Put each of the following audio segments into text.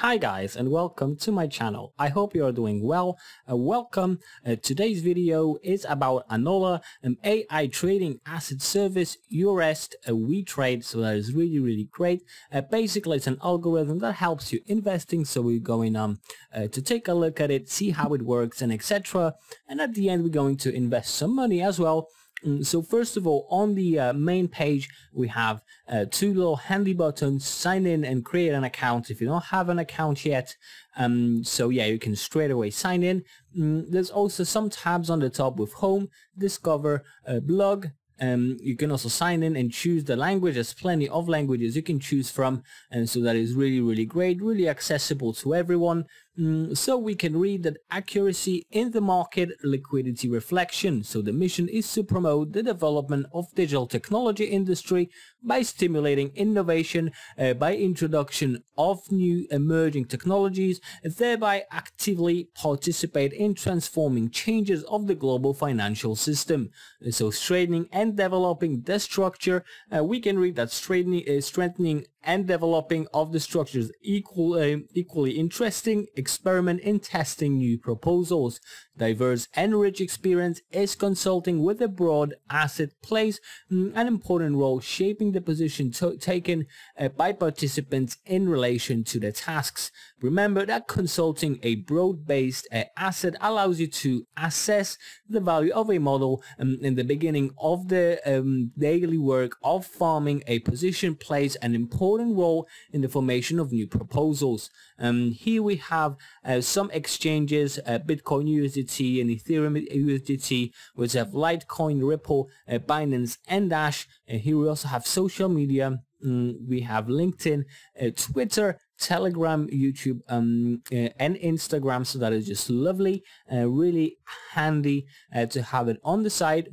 Hi guys and welcome to my channel. I hope you are doing well. Uh, welcome. Uh, today's video is about Anola, an AI trading asset service, UREST, a WeTrade, so that is really really great. Uh, basically it's an algorithm that helps you investing so we're going um, uh, to take a look at it, see how it works and etc. And at the end we're going to invest some money as well so first of all, on the uh, main page, we have uh, two little handy buttons, sign in and create an account if you don't have an account yet. Um, so yeah, you can straight away sign in. Mm, there's also some tabs on the top with home, discover, uh, blog, um, you can also sign in and choose the language. There's plenty of languages you can choose from. And so that is really, really great, really accessible to everyone. Mm, so we can read that accuracy in the market liquidity reflection. So the mission is to promote the development of digital technology industry by stimulating innovation uh, by introduction of new emerging technologies, thereby actively participate in transforming changes of the global financial system. So strengthening and developing the structure, uh, we can read that strengthening, uh, strengthening and developing of the structures equal, uh, equally interesting experiment in testing new proposals. Diverse and rich experience is consulting with a broad asset plays mm, an important role shaping the position taken uh, by participants in relation to the tasks. Remember that consulting a broad-based uh, asset allows you to assess the value of a model um, in the beginning of the um, daily work of farming a position plays an important role in the formation of new proposals. Um, here we have uh, some exchanges, uh, Bitcoin USDT and Ethereum USDT, which have Litecoin, Ripple, uh, Binance, and Dash. And here we also have social media. Mm, we have LinkedIn, uh, Twitter, Telegram, YouTube, um, uh, and Instagram. So that is just lovely, uh, really handy uh, to have it on the side.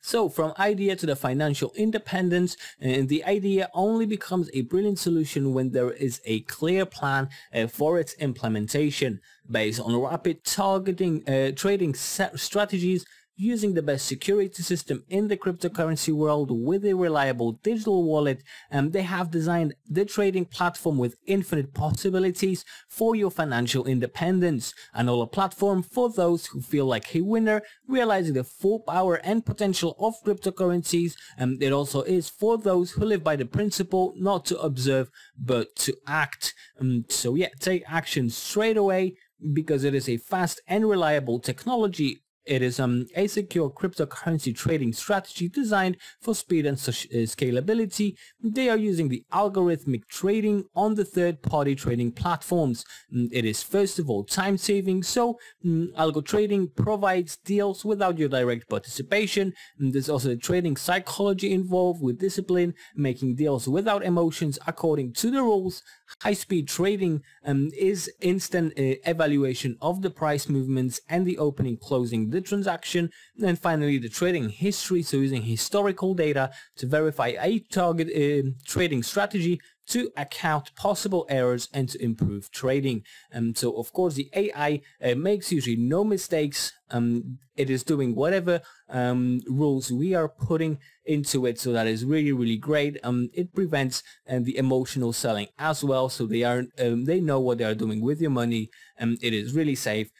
So from idea to the financial independence, and the idea only becomes a brilliant solution when there is a clear plan uh, for its implementation based on rapid targeting uh, trading strategies using the best security system in the cryptocurrency world with a reliable digital wallet and they have designed the trading platform with infinite possibilities for your financial independence. Anola platform for those who feel like a winner realizing the full power and potential of cryptocurrencies and it also is for those who live by the principle not to observe but to act. Um, so yeah take action straight away because it is a fast and reliable technology it is um, a secure cryptocurrency trading strategy designed for speed and uh, scalability. They are using the algorithmic trading on the third-party trading platforms. Mm, it is first of all time-saving, so um, algo trading provides deals without your direct participation. Mm, there's also the trading psychology involved with discipline, making deals without emotions according to the rules. High-speed trading um, is instant uh, evaluation of the price movements and the opening closing the transaction. And finally, the trading history, so using historical data to verify a target uh, trading strategy to account possible errors and to improve trading. And um, so of course the AI uh, makes usually no mistakes. Um, it is doing whatever um, rules we are putting into it. So that is really, really great. Um, it prevents um, the emotional selling as well. So they are, um, they know what they are doing with your money. And it is really safe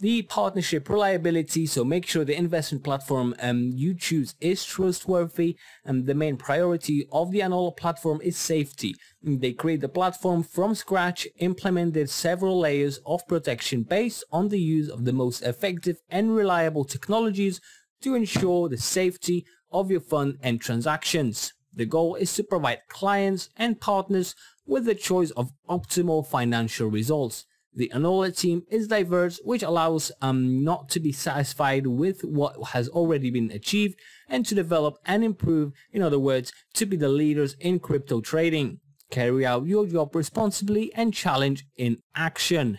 the partnership reliability so make sure the investment platform um, you choose is trustworthy and the main priority of the Anola platform is safety. They create the platform from scratch implemented several layers of protection based on the use of the most effective and reliable technologies to ensure the safety of your fund and transactions. The goal is to provide clients and partners with the choice of optimal financial results the Anola team is diverse, which allows um, not to be satisfied with what has already been achieved and to develop and improve, in other words, to be the leaders in crypto trading. Carry out your job responsibly and challenge in action.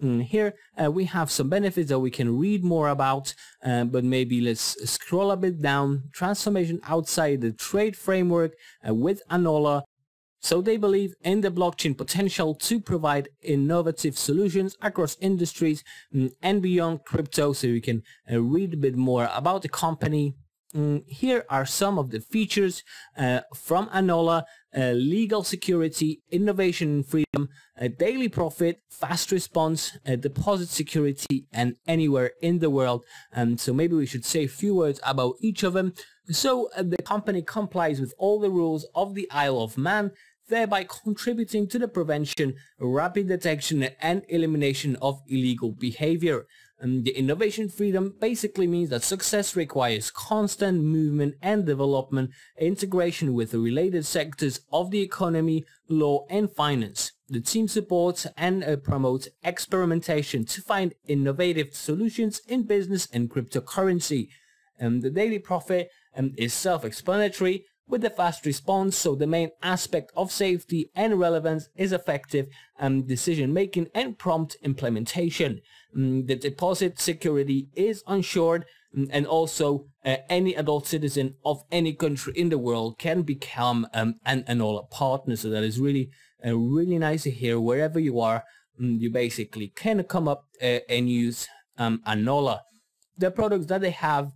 And here uh, we have some benefits that we can read more about, uh, but maybe let's scroll a bit down. Transformation outside the trade framework uh, with Anola so they believe in the blockchain potential to provide innovative solutions across industries mm, and beyond crypto. So you can uh, read a bit more about the company. Mm, here are some of the features uh, from Anola, uh, legal security, innovation and freedom, daily profit, fast response, deposit security, and anywhere in the world. And so maybe we should say a few words about each of them. So the company complies with all the rules of the Isle of Man, thereby contributing to the prevention, rapid detection, and elimination of illegal behavior. And the innovation freedom basically means that success requires constant movement and development, integration with the related sectors of the economy, law and finance. The team supports and uh, promotes experimentation to find innovative solutions in business and cryptocurrency. And the daily profit um, is self-explanatory with the fast response, so the main aspect of safety and relevance is effective um, decision making and prompt implementation. Um, the deposit security is ensured um, and also uh, any adult citizen of any country in the world can become um, an Anola partner. So that is really, uh, really nice to hear. Wherever you are, um, you basically can come up uh, and use um, Anola. The products that they have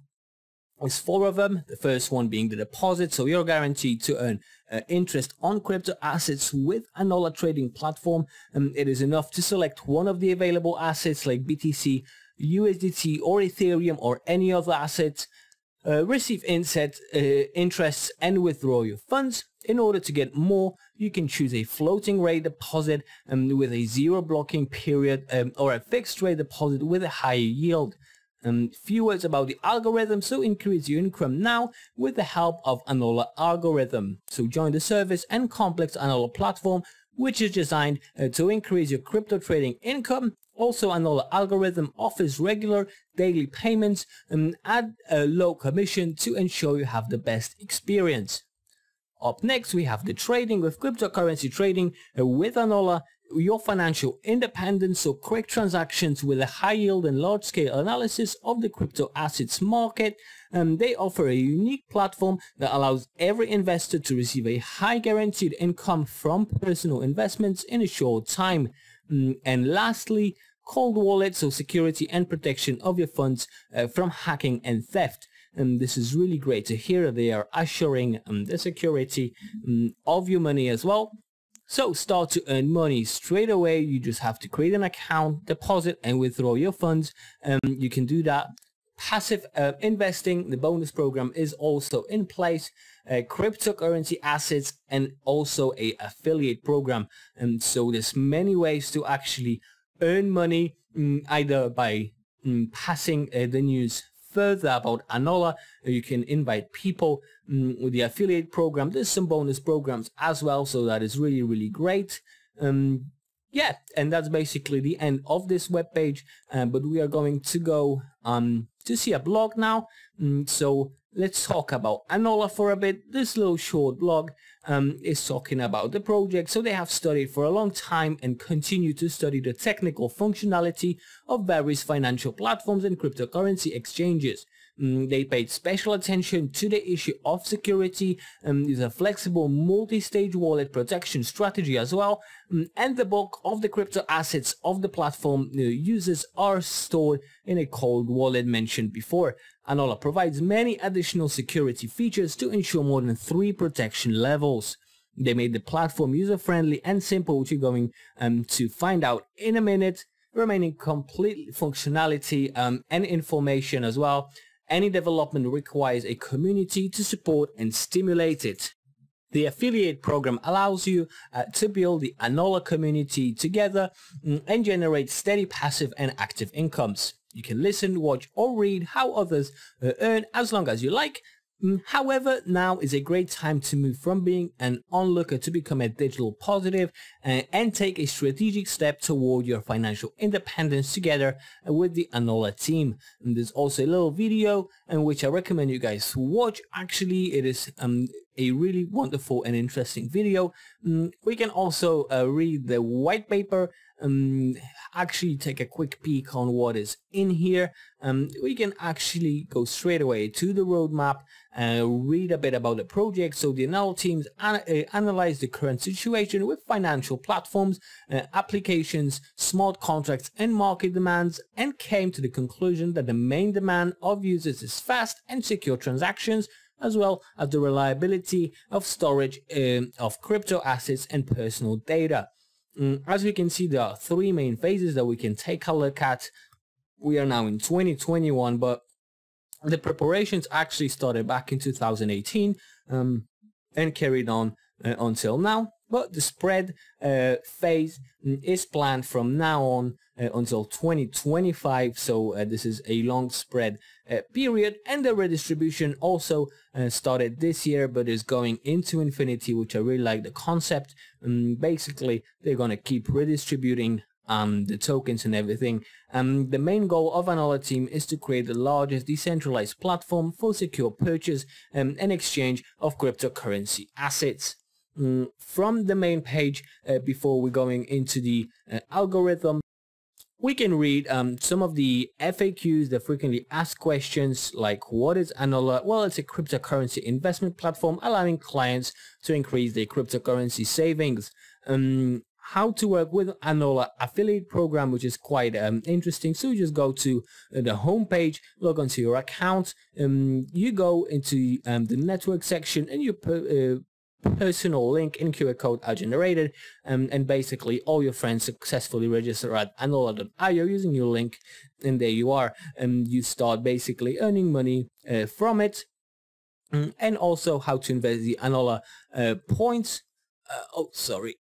there's four of them. The first one being the deposit. So you're guaranteed to earn uh, interest on crypto assets with Anola trading platform. And it is enough to select one of the available assets like BTC, USDT or Ethereum or any other asset. Uh, receive inset uh, interests and withdraw your funds. In order to get more, you can choose a floating rate deposit um, with a zero blocking period um, or a fixed rate deposit with a higher yield. Um, few words about the algorithm, so increase your income now with the help of Anola algorithm. So join the service and complex Anola platform, which is designed uh, to increase your crypto trading income. Also, Anola algorithm offers regular daily payments and add a low commission to ensure you have the best experience. Up next, we have the trading with cryptocurrency trading uh, with Anola your financial independence, so quick transactions with a high yield and large scale analysis of the crypto assets market. And they offer a unique platform that allows every investor to receive a high guaranteed income from personal investments in a short time. Mm, and lastly, cold wallet, so security and protection of your funds uh, from hacking and theft. And this is really great to hear. They are assuring um, the security um, of your money as well. So start to earn money straight away. You just have to create an account, deposit and withdraw your funds. Um, you can do that. Passive uh, investing, the bonus program is also in place. Uh, cryptocurrency assets and also a affiliate program. And so there's many ways to actually earn money um, either by um, passing uh, the news further about Anola. You can invite people um, with the affiliate program. There's some bonus programs as well, so that is really, really great. Um, yeah, and that's basically the end of this web page. Uh, but we are going to go um, to see a blog now. Um, so let's talk about Anola for a bit. This little short blog um, is talking about the project. So they have studied for a long time and continue to study the technical functionality of various financial platforms and cryptocurrency exchanges. Mm, they paid special attention to the issue of security and um, a flexible multi-stage wallet protection strategy as well. Um, and the bulk of the crypto assets of the platform uh, users are stored in a cold wallet mentioned before. Anola provides many additional security features to ensure more than three protection levels. They made the platform user-friendly and simple, which you're going um, to find out in a minute, remaining complete functionality um, and information as well. Any development requires a community to support and stimulate it. The affiliate program allows you uh, to build the Anola community together mm, and generate steady passive and active incomes. You can listen, watch or read how others uh, earn as long as you like. Mm, however, now is a great time to move from being an onlooker to become a digital positive and, uh, and take a strategic step toward your financial independence together with the Anola team. And there's also a little video in which I recommend you guys watch. Actually, it is um, a really wonderful and interesting video. Mm, we can also uh, read the white paper, um, actually take a quick peek on what is in here. Um, we can actually go straight away to the roadmap and read a bit about the project. So the Anola teams an uh, analyze the current situation with financial platforms, uh, applications, smart contracts and market demands and came to the conclusion that the main demand of users is fast and secure transactions as well as the reliability of storage um, of crypto assets and personal data. Um, as we can see, there are three main phases that we can take a look at. We are now in 2021, but the preparations actually started back in 2018 um, and carried on uh, until now. But the spread uh, phase is planned from now on uh, until 2025. So uh, this is a long spread uh, period. And the redistribution also uh, started this year, but is going into infinity, which I really like the concept. Um, basically, they're going to keep redistributing um, the tokens and everything. Um, the main goal of Anola team is to create the largest decentralized platform for secure purchase um, and exchange of cryptocurrency assets. Mm, from the main page, uh, before we're going into the uh, algorithm, we can read um, some of the FAQs, the frequently asked questions like what is Anola? Well, it's a cryptocurrency investment platform allowing clients to increase their cryptocurrency savings. Um, how to work with Anola affiliate program, which is quite um, interesting. So you just go to uh, the home page, log onto your account, um, you go into um, the network section and you uh, personal link and QR code are generated um, and basically all your friends successfully register at anola.io using your link and there you are and you start basically earning money uh, from it. Um, and also how to invest the Anola uh, points. Uh, oh sorry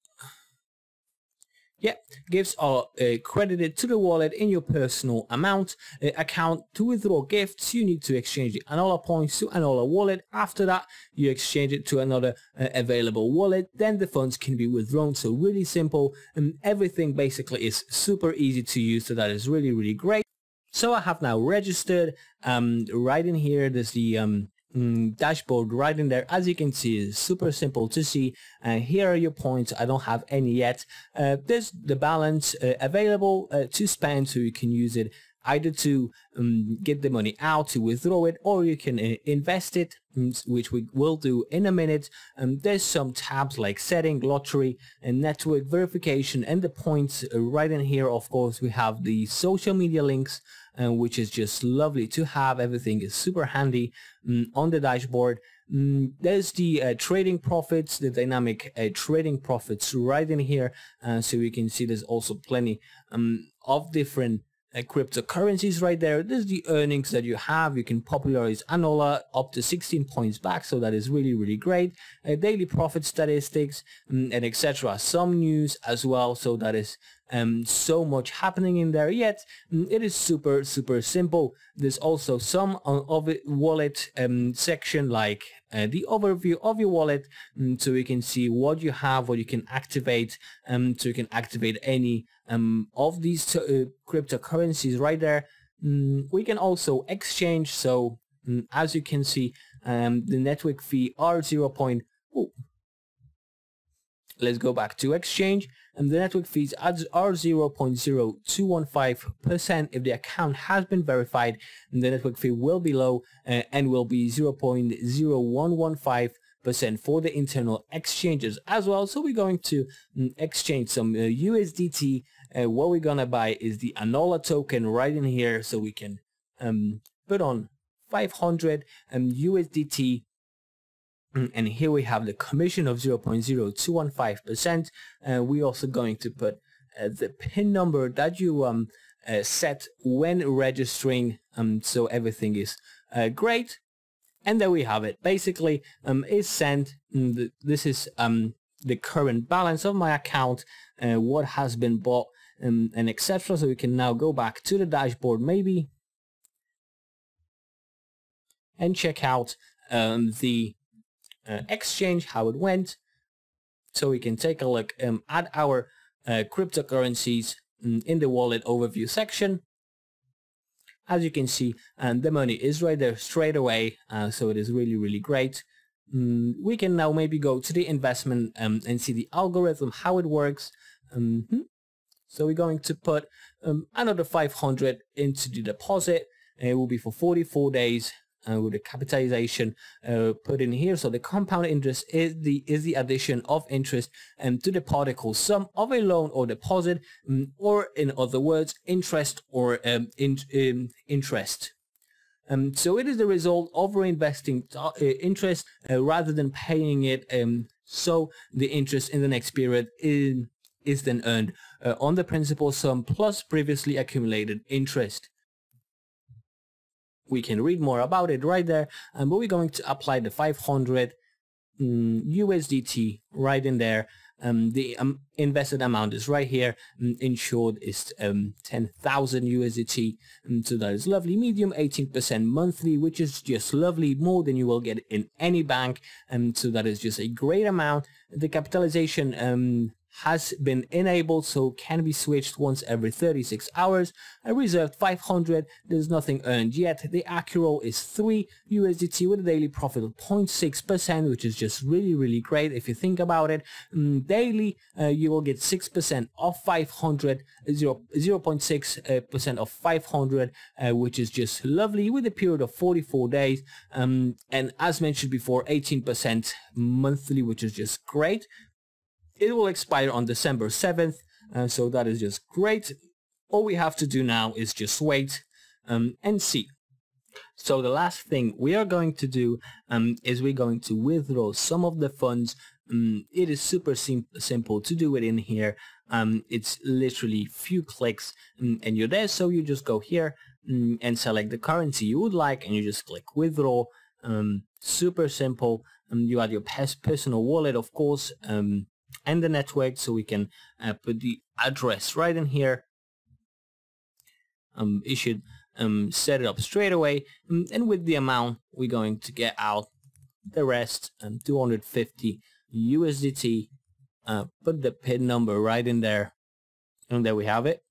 yeah, gifts are uh, credited to the wallet in your personal amount uh, account. To withdraw gifts, you need to exchange the Anola points to Anola wallet. After that, you exchange it to another uh, available wallet. Then the funds can be withdrawn. So really simple. And everything basically is super easy to use. So that is really, really great. So I have now registered. Um, right in here, there's the um, mm, dashboard right in there. As you can see is super simple to see and here are your points. I don't have any yet. Uh, there's the balance uh, available uh, to spend so you can use it either to um, get the money out to withdraw it or you can uh, invest it mm, which we will do in a minute um, there's some tabs like setting lottery and network verification and the points uh, right in here of course we have the social media links uh, which is just lovely to have. Everything is super handy um, on the dashboard. Um, there's the uh, trading profits, the dynamic uh, trading profits right in here. Uh, so you can see there's also plenty um, of different uh, cryptocurrencies right there. This is the earnings that you have. You can popularize Anola up to 16 points back, so that is really, really great. Uh, daily profit statistics um, and etc. Some news as well, so that is um, so much happening in there yet. Mm, it is super, super simple. There's also some of it wallet um, section like uh, the overview of your wallet um, so you can see what you have, what you can activate, um, so you can activate any um, of these uh, cryptocurrencies right there. Mm, we can also exchange, so mm, as you can see, um, the network fee are 0. Point, let's go back to exchange. And the network fees are 0.0215% if the account has been verified. And the network fee will be low uh, and will be 0.0115 percent for the internal exchanges as well. So we're going to um, exchange some uh, USDT uh, what we're gonna buy is the Anola token right in here so we can um, put on 500 um, USDT Mm, and here we have the commission of 0.0215%. Uh, we're also going to put uh, the PIN number that you um, uh, set when registering um, so everything is uh, great. And there we have it. Basically, um, is sent. Mm, this is um, the current balance of my account, uh, what has been bought, um, and etc. So we can now go back to the dashboard maybe and check out um, the uh, exchange, how it went. So we can take a look um, at our uh, cryptocurrencies mm, in the wallet overview section. As you can see, and the money is right there straight away, uh, so it is really, really great. mm, we can now maybe go to the investment um, and see the algorithm, how it works. Um, hmm. so we're going to put um, another 500 into the deposit. It will be for 44 days uh, with the capitalization uh, put in here. So the compound interest is the is the addition of interest um, to the particle sum of a loan or deposit, um, or in other words, interest or um, in, um, interest. Um, so it is the result of reinvesting uh, interest uh, rather than paying it. Um, so the interest in the next period is, is then earned uh, on the principal sum plus previously accumulated interest we can read more about it right there um, but we're going to apply the 500 um, USDT right in there. Um, the um, invested amount is right here. Um, insured is um, 10,000 USDT um, so that is lovely. Medium 18% monthly which is just lovely more than you will get in any bank. And so that is just a great amount. The capitalization has been enabled so can be switched once every 36 hours. I reserved 500, there's nothing earned yet. The accrual is 3 USDT with a daily profit of 0.6% which is just really really great if you think about it. Mm, daily uh, you will get 6% of 500, 0, 0.6% of 500 uh, which is just lovely with a period of 44 days um, and as mentioned before 18% monthly which is just great it will expire on December 7th, uh, so that is just great. All we have to do now is just wait um, and see. So the last thing we are going to do um, is we're going to withdraw some of the funds. Um, it is super sim simple to do it in here. Um, it's literally few clicks um, and you're there. So you just go here um, and select the currency you would like and you just click withdraw. super simple. you add your personal wallet, of course. Um, and the network so we can uh, put the address right in here. Um, it should um, set it up straight away. Um, and with the amount we're going to get out the rest um, 250 USDT uh, put the PIN number right in there and there we have it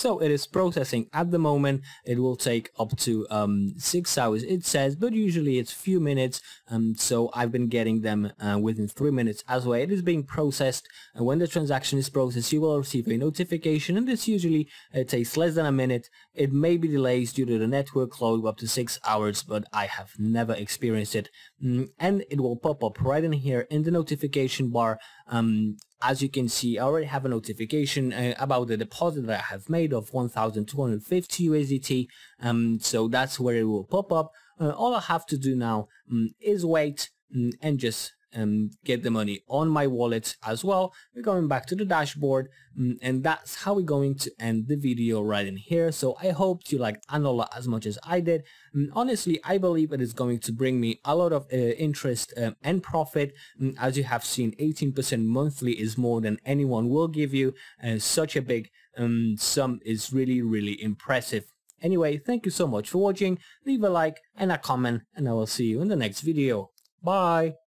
So it is processing at the moment. It will take up to um, six hours, it says, but usually it's a few minutes. Um, so I've been getting them uh, within three minutes as well. It is being processed. And when the transaction is processed, you will receive a notification, and this usually uh, takes less than a minute. It may be delays due to the network load up to six hours, but I have never experienced it. Mm, and it will pop up right in here in the notification bar um, as you can see, I already have a notification uh, about the deposit that I have made of 1,250 USDT. Um, so that's where it will pop up. Uh, all I have to do now um, is wait um, and just um, get the money on my wallet as well. We're going back to the dashboard um, and that's how we're going to end the video right in here. So I hope you liked Anola as much as I did. Um, honestly, I believe it is going to bring me a lot of uh, interest um, and profit. Um, as you have seen, 18% monthly is more than anyone will give you. Uh, such a big um, sum is really, really impressive. Anyway, thank you so much for watching. Leave a like and a comment and I will see you in the next video. Bye!